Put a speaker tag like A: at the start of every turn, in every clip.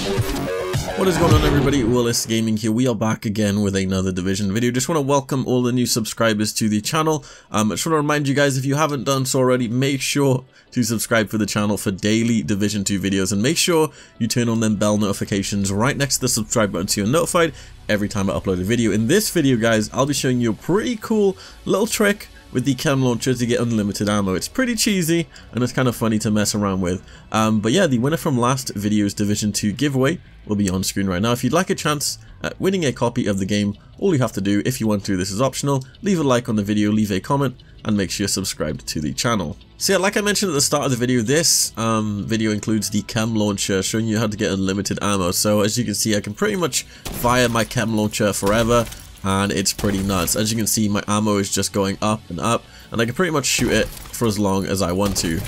A: What is going on everybody, Willis Gaming here, we are back again with another Division video. Just want to welcome all the new subscribers to the channel. Um, I just want to remind you guys, if you haven't done so already, make sure to subscribe for the channel for daily Division 2 videos and make sure you turn on them bell notifications right next to the subscribe button so you're notified every time I upload a video. In this video guys, I'll be showing you a pretty cool little trick with the chem launcher to get unlimited ammo. It's pretty cheesy and it's kind of funny to mess around with. Um, but yeah, the winner from last video's Division 2 giveaway will be on screen right now. If you'd like a chance at winning a copy of the game, all you have to do, if you want to, this is optional, leave a like on the video, leave a comment, and make sure you're subscribed to the channel. So yeah, like I mentioned at the start of the video, this um, video includes the chem launcher showing you how to get unlimited ammo. So as you can see, I can pretty much fire my chem launcher forever and it's pretty nuts. As you can see, my ammo is just going up and up, and I can pretty much shoot it for as long as I want to.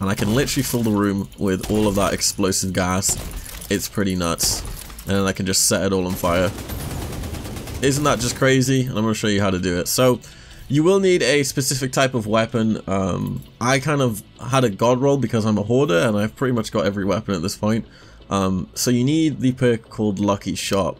A: And I can literally fill the room with all of that explosive gas. It's pretty nuts. And I can just set it all on fire. Isn't that just crazy? And I'm going to show you how to do it. So, you will need a specific type of weapon. Um, I kind of had a god roll because I'm a hoarder, and I've pretty much got every weapon at this point. Um, so you need the perk called Lucky Shot.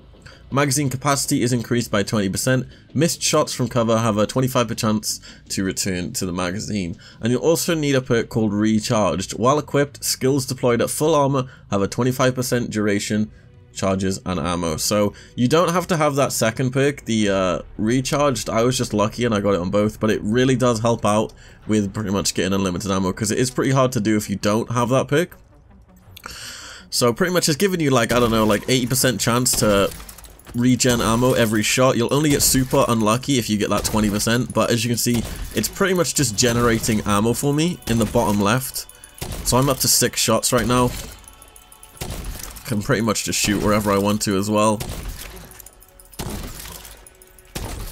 A: Magazine capacity is increased by 20%. Missed shots from cover have a 25% chance to return to the magazine. And you'll also need a perk called Recharged. While equipped, skills deployed at full armor have a 25% duration charges and ammo so you don't have to have that second perk the uh, recharged I was just lucky and I got it on both but it really does help out with pretty much getting unlimited ammo because it is pretty hard to do if you don't have that perk so pretty much it's giving you like I don't know like 80% chance to regen ammo every shot. You'll only get super unlucky if you get that 20%, but as you can see, it's pretty much just generating ammo for me in the bottom left. So I'm up to 6 shots right now. Can pretty much just shoot wherever I want to as well.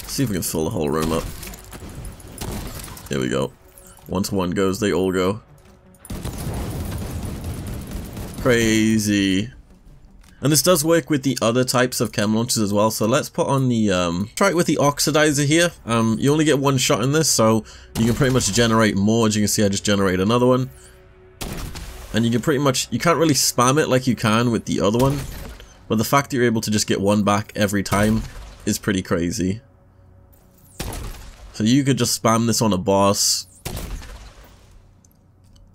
A: See if we can fill the whole room up. Here we go. Once one goes, they all go. Crazy. And this does work with the other types of chem launchers as well. So let's put on the, um, try it with the oxidizer here. Um, you only get one shot in this, so you can pretty much generate more. As you can see, I just generated another one. And you can pretty much, you can't really spam it like you can with the other one. But the fact that you're able to just get one back every time is pretty crazy. So you could just spam this on a boss.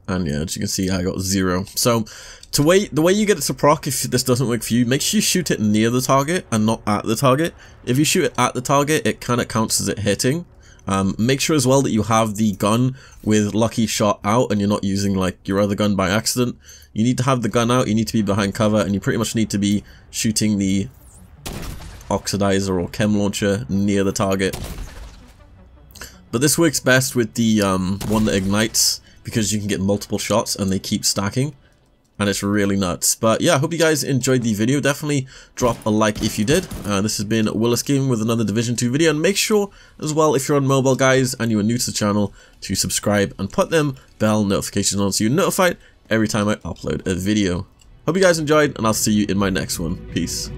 A: And yeah, as you can see, I got zero. So to way, the way you get it to proc if this doesn't work for you, make sure you shoot it near the target and not at the target. If you shoot it at the target, it kind of counts as it hitting. Um, make sure as well that you have the gun with lucky shot out and you're not using like your other gun by accident. You need to have the gun out, you need to be behind cover, and you pretty much need to be shooting the oxidizer or chem launcher near the target. But this works best with the um, one that ignites because you can get multiple shots and they keep stacking and it's really nuts. But yeah, I hope you guys enjoyed the video. Definitely drop a like if you did. Uh, this has been Willis Gaming with another Division 2 video. And make sure as well, if you're on mobile guys and you are new to the channel, to subscribe and put them bell notifications on so you're notified every time I upload a video. Hope you guys enjoyed and I'll see you in my next one. Peace.